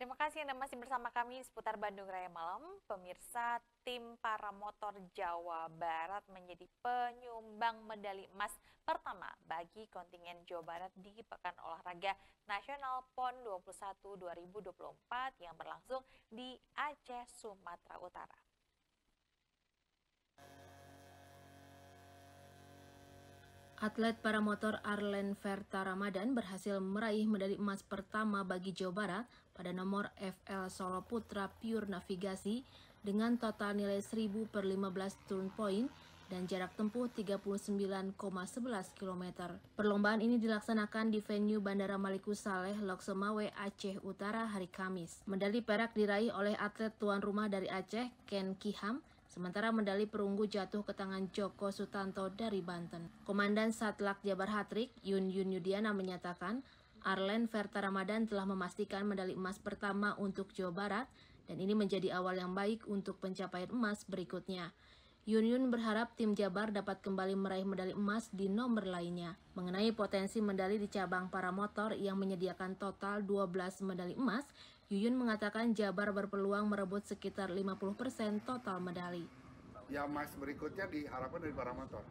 Terima kasih Anda masih bersama kami seputar Bandung Raya Malam. Pemirsa, tim para motor Jawa Barat menjadi penyumbang medali emas pertama bagi kontingen Jawa Barat di Pekan Olahraga Nasional PON 21 2024 yang berlangsung di Aceh, Sumatera Utara. Atlet paramotor Arlen Verta Ramadan berhasil meraih medali emas pertama bagi Jawa Barat pada nomor FL Solo Putra Pure Navigasi dengan total nilai 1000 per 15 turn point dan jarak tempuh 39,11 km. Perlombaan ini dilaksanakan di venue Bandara Maliku Saleh, Loksemawe, Aceh Utara hari Kamis. Medali perak diraih oleh atlet tuan rumah dari Aceh, Ken Kiham, Sementara medali perunggu jatuh ke tangan Joko Sutanto dari Banten. Komandan Satlak Jabar Hatrik, Yun Yun Yudiana menyatakan, Arlen Verta Ramadan telah memastikan medali emas pertama untuk Jawa Barat dan ini menjadi awal yang baik untuk pencapaian emas berikutnya. Yun Yun berharap tim Jabar dapat kembali meraih medali emas di nomor lainnya. Mengenai potensi medali di cabang para motor yang menyediakan total 12 medali emas, Yuyun mengatakan Jabar berpeluang merebut sekitar 50% total medali. Ya emas berikutnya diharapkan dari para motor.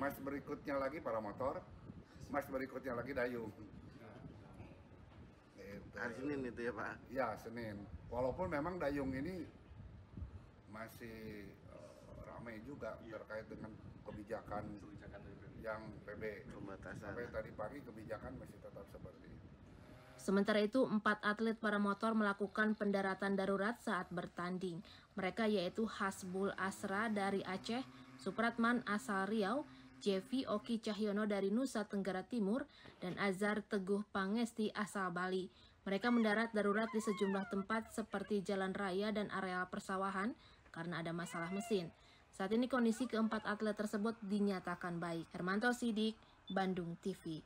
Emas berikutnya lagi para motor, emas berikutnya lagi dayung. Hari Senin itu ya Pak? Ya Senin. Walaupun memang dayung ini masih uh, ramai juga iya. terkait dengan kebijakan, kebijakan yang PB. Pembatasan. Sampai tadi pagi kebijakan masih tetap seperti itu. Sementara itu, empat atlet para motor melakukan pendaratan darurat saat bertanding. Mereka yaitu Hasbul Asra dari Aceh, Supratman asal Riau, Jevi Oki Cahyono dari Nusa Tenggara Timur, dan Azhar Teguh Pangesti asal Bali. Mereka mendarat darurat di sejumlah tempat seperti jalan raya dan areal persawahan karena ada masalah mesin. Saat ini kondisi keempat atlet tersebut dinyatakan baik. Hermanto Sidik, Bandung TV.